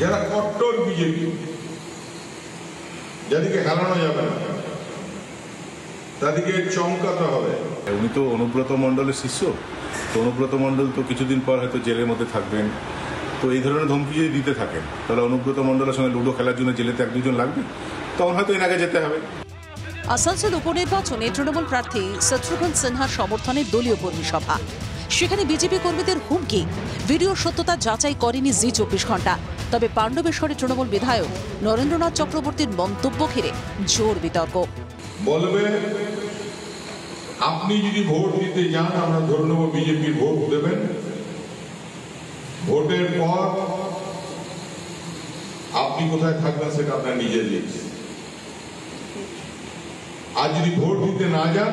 যারা কট্টর বিজেপি যাদেরকে হেলানো যাবে না তাদেরকে চমকাতে হবে। উনি তো অনুব্রত মণ্ডলের শিষ্য। তো অনুব্রত মণ্ডল তো কিছুদিন পর হয়তো জেলের মধ্যে থাকবেন। তো এই ধরনের ধমকি যদি দিতে থাকেন তাহলে অনুব্রত মণ্ডলের সঙ্গে লুডো খেলার জন্য জেলেতে এক দুজন লাগবে। তখন হয়তো এনাকে যেতে হবে। আসানসোল উপনির্বাচনে তৃণমূল প্রার্থী শত্রুঘ্ন সিনহার সমর্থনে দলীয় কর্মী সভা। সেখানে বিজেপি কর্মীদের হুমকি। ভিডিও সত্যতা যাচাই করেনি জি চব্বিশ ঘণ্টা। তবে পাণ্ডবেশ্বরে তৃণমূল বিধায়ক নরেন্দ্রনাথ চক্রবর্তীর মন্তব্য ঘিরে জোর বিতর্ক। বলবে, আপনি যদি ভোট দিতে যান, আমরা ধরে নেব বিজেপির ভোট দেবেন। ভোটের পর আপনি কোথায় থাকবেন সেটা আপনার নিজের লিস্ট আর যদি ভোট দিতে না যান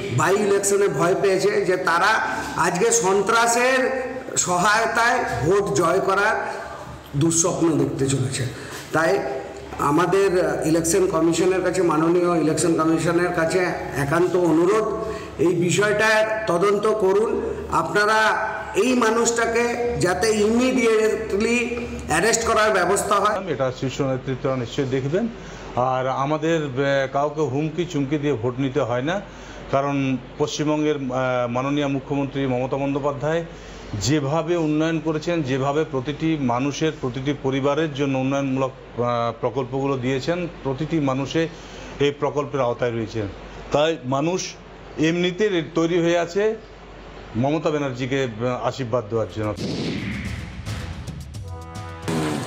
বাই ইলেকশনে ভয় পেয়েছে যে তারা আজকে সন্ত্রাসের সহায়তায় ভোট জয় করার দুঃস্বপ্ন দেখতে চলেছে। তাই আমাদের ইলেকশন কমিশনের কাছে, মাননীয় ইলেকশন কমিশনের কাছে একান্ত অনুরোধ, এই বিষয়টা তদন্ত করুন। আপনারা এই মানুষটাকে যাতে ইমিডিয়েটলি অ্যারেস্ট করার ব্যবস্থা হয়। এটা শীর্ষ নেতৃত্ব নিশ্চয়ই দেখবেন। আর আমাদের কাউকে হুমকি চুমকি দিয়ে ভোট নিতে হয় না। কারণ পশ্চিমবঙ্গের মাননীয় মুখ্যমন্ত্রী মমতা বন্দ্যোপাধ্যায় যেভাবে উন্নয়ন করেছেন, যেভাবে প্রতিটি মানুষের, প্রতিটি পরিবারের জন্য উন্নয়নমূলক প্রকল্পগুলো দিয়েছেন, প্রতিটি মানুষে এই প্রকল্পের আওতায় রয়েছেন। তাই মানুষ এমনিতে তৈরি হয়ে আছে। মমতা ব্যানার্জিকে আশীর্বাদ দেওয়ার জন্য।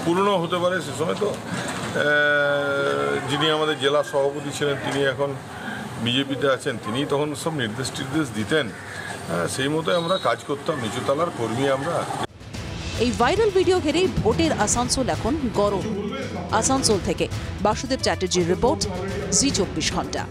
পুরনো হতে পারে সে সময় তো। যিনি আমাদের জেলা সভাপতি ছিলেন, তিনি এখন বিজেপিতে আছেন তিনি তখন সব নির্দেশ টির্দেশ দিতেন। সেই মতো আমরা কাজ করতাম নিচুতলার কর্মী আমরা। এই ভাইরাল ভিডিও ঘেরে ভোটের আসানসোল এখন গরম। আসানসোল থেকে বাসুদেব চ্যাটার্জির রিপোর্ট, জি চব্বিশ ঘণ্টা।